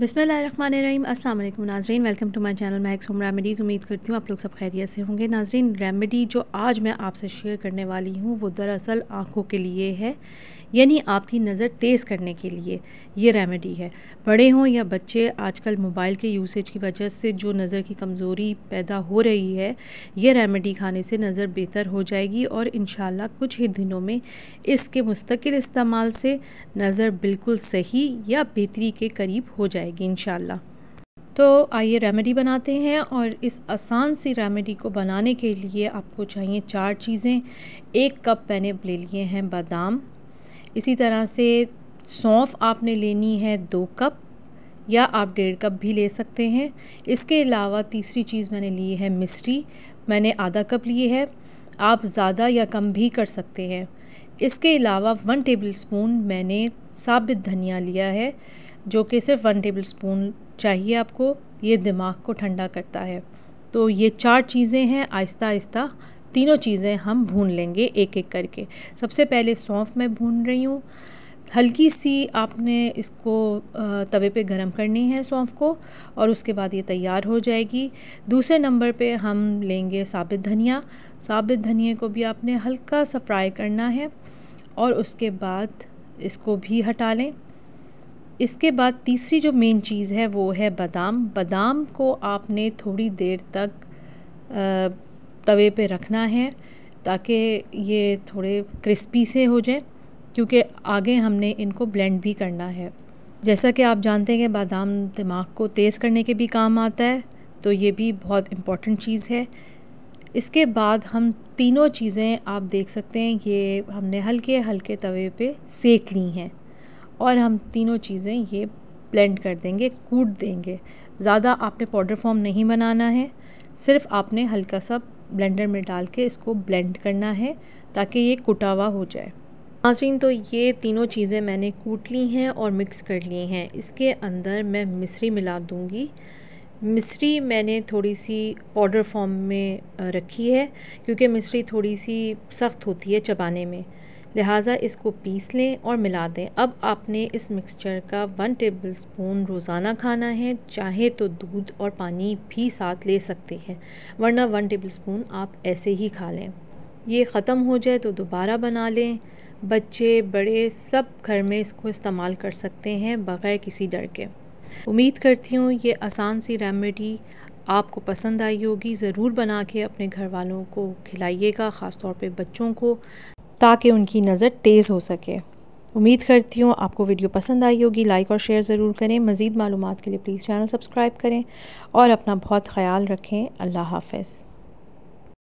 बिसमीम अल्लाम नाजरीन, welcome to my channel Max Home Remedies. उम्मीद करती हूँ आप लोग सब खैरियत से होंगे। नाजरीन, रेमेडी जो आज मैं आपसे शेयर करने वाली हूँ, वो दरअसल आँखों के लिए है, यानी आपकी नज़र तेज़ करने के लिए ये रेमेडी है। बड़े हों या बच्चे, आजकल मोबाइल के यूसेज की वजह से जो नज़र की कमज़ोरी पैदा हो रही है, ये रेमेडी खाने से नज़र बेहतर हो जाएगी और इन कुछ ही दिनों में इसके मुस्तकिल इस्तेमाल से नज़र बिल्कुल सही या बेहतरी के करीब हो जाएगी। इन तो आइए रेमेडी बनाते हैं और इस आसान सी रेमेडी को बनाने के लिए आपको चाहिए चार चीज़ें। एक कप मैंने ले लिए हैं बादाम। इसी तरह से सौंफ आपने लेनी है दो कप या आप डेढ़ कप भी ले सकते हैं। इसके अलावा तीसरी चीज़ मैंने ली है मिश्री मैंने आधा कप लिए है। आप ज़्यादा या कम भी कर सकते हैं। इसके अलावा वन टेबल स्पून मैंने साबित धनिया लिया है। जो कि सिर्फ़ वन टेबल स्पून चाहिए आपको, ये दिमाग को ठंडा करता है। तो ये चार चीज़ें हैं, आहिस्ता आहिस्ता तीनों चीज़ें हम भून लेंगे एक एक करके। सबसे पहले सौंफ मैं भून रही हूँ। हल्की सी आपने इसको तवे पे गरम करनी है सौंफ को और उसके बाद ये तैयार हो जाएगी। दूसरे नंबर पे हम लेंगे साबित धनिया। साबित धनिया को भी आपने हल्का सा फ्राई करना है और उसके बाद इसको भी हटा लें। इसके बाद तीसरी जो मेन चीज़ है, वो है बादाम। बादाम को आपने थोड़ी देर तक तवे पे रखना है ताकि ये थोड़े क्रिस्पी से हो जाए, क्योंकि आगे हमने इनको ब्लेंड भी करना है। जैसा कि आप जानते हैं कि बादाम दिमाग को तेज़ करने के भी काम आता है तो ये भी बहुत इंपॉर्टेंट चीज़ है। इसके बाद हम तीनों चीज़ें आप देख सकते हैं, ये हमने हल्के हल्के तवे पे सेक ली हैं। और हम तीनों चीज़ें ये ब्लेंड कर देंगे, कूट देंगे। ज़्यादा आपने पाउडर फॉर्म नहीं बनाना है, सिर्फ़ आपने हल्का सा ब्लेंडर में डाल के इसको ब्लेंड करना है, ताकि ये कुटावा हो जाए। नाजरीन तो ये तीनों चीज़ें मैंने कूट ली हैं और मिक्स कर ली हैं। इसके अंदर मैं मिश्री मिला दूँगी। मिश्री मैंने थोड़ी सी पाउडर फॉर्म में रखी है, क्योंकि मिश्री थोड़ी सी सख्त होती है चबाने में। लिहाजा इसको पीस लें और मिला दें। अब आपने इस मिक्सचर का वन टेबल स्पून रोज़ाना खाना है, चाहे तो दूध और पानी भी साथ ले सकते हैं, वरना वन टेबल स्पून आप ऐसे ही खा लें। ये ख़त्म हो जाए तो दोबारा बना लें। बच्चे, बड़े सब घर में इसको इस्तेमाल कर सकते हैं बग़ैर किसी डर के। उम्मीद करती हूँ ये आसान सी रेमेडी आपको पसंद आई होगी। ज़रूर बना के अपने घर वालों को खिलाइएगा ख़ास तौर पे बच्चों को। ताकि उनकी नज़र तेज़ हो सके। उम्मीद करती हूँ आपको वीडियो पसंद आई होगी। लाइक और शेयर ज़रूर करें। मज़ीद मालूम के लिए प्लीज़ चैनल सब्सक्राइब करें और अपना बहुत ख्याल रखें। अल्लाह हाफ़